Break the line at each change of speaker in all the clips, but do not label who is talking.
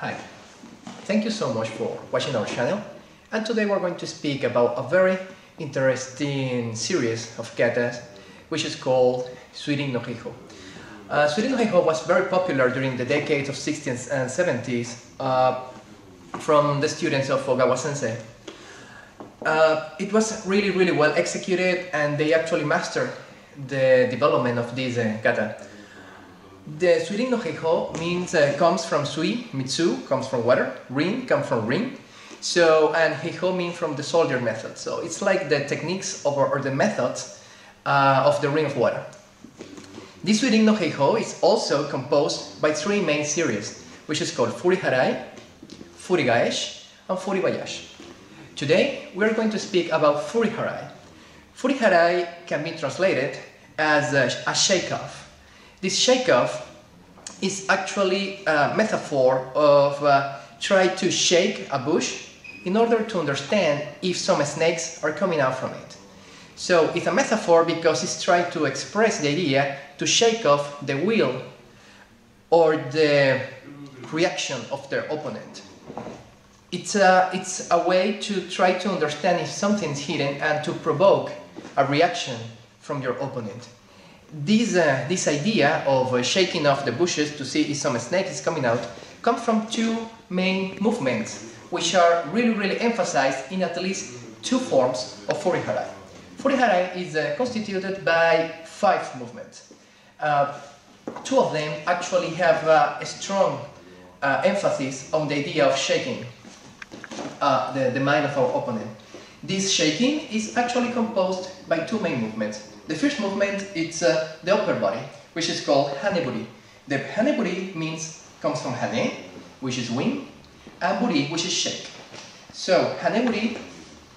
Hi, thank you so much for watching our channel and today we're going to speak about a very interesting series of katas which is called Suirin no Heiho. Uh, Suirin no Heiho was very popular during the decades of 60s and 70s uh, from the students of Ogawa sensei. Uh, it was really really well executed and they actually mastered the development of this uh, kata. The Suirin no Heiho means uh, comes from sui, mitsu comes from water, rin comes from ring. So and heiho means from the soldier method. So it's like the techniques of, or the methods uh, of the ring of water. This Suirin no Heiho is also composed by three main series, which is called Furiharai, Furigaeshi, and Furibayashi. Today we are going to speak about Furiharai. Furiharai can be translated as a, a shake-off this shake-off is actually a metaphor of uh, try to shake a bush in order to understand if some snakes are coming out from it. So it's a metaphor because it's trying to express the idea to shake off the will or the reaction of their opponent. It's a, it's a way to try to understand if something's hidden and to provoke a reaction from your opponent this, uh, this idea of uh, shaking off the bushes to see if some snake is coming out comes from two main movements which are really really emphasized in at least two forms of Furiharai. Furiharai is uh, constituted by five movements. Uh, two of them actually have uh, a strong uh, emphasis on the idea of shaking the, the mind of our opponent. This shaking is actually composed by two main movements. The first movement is uh, the upper body, which is called haneburi. The haneburi means comes from hane, which is wing, and buri, which is shake. So haneburi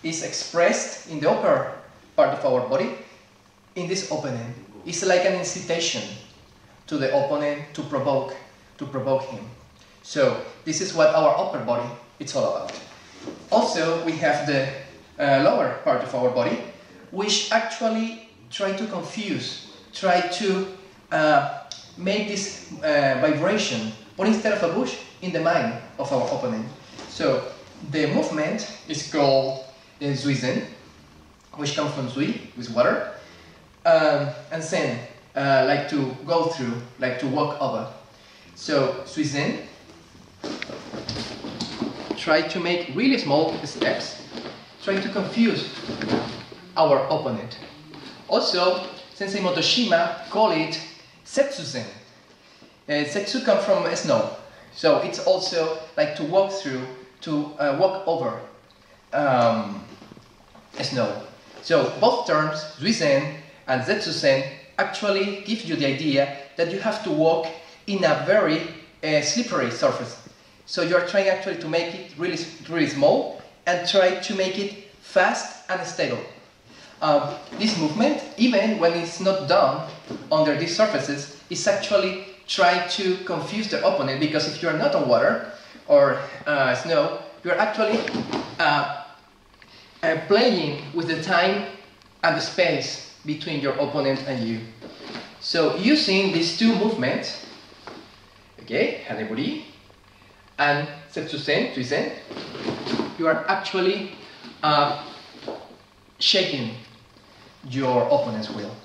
is expressed in the upper part of our body in this opening. It's like an incitation to the opponent to provoke, to provoke him. So this is what our upper body is all about. Also, we have the uh, lower part of our body, which actually try to confuse, try to uh, make this uh, vibration, but instead of a bush, in the mind of our opponent. So the movement is called uh, Zuizen, which comes from Zui, with water, um, and Zen, uh, like to go through, like to walk over. So Zuizen, try to make really small steps, try to confuse our opponent. Also, Sensei Motoshima call it setsuzen. Uh, setsu comes from snow, so it's also like to walk through, to uh, walk over um, snow. So both terms, zuizen and zetsuzen, actually give you the idea that you have to walk in a very uh, slippery surface. So you are trying actually to make it really, really small and try to make it fast and stable um, this movement, even when it's not done under these surfaces, is actually trying to confuse the opponent because if you're not on water or uh, snow, you're actually uh, uh, playing with the time and the space between your opponent and you. So using these two movements, okay, haneburi and setsusen, tuisen, you are actually uh, shaking your opponent's will.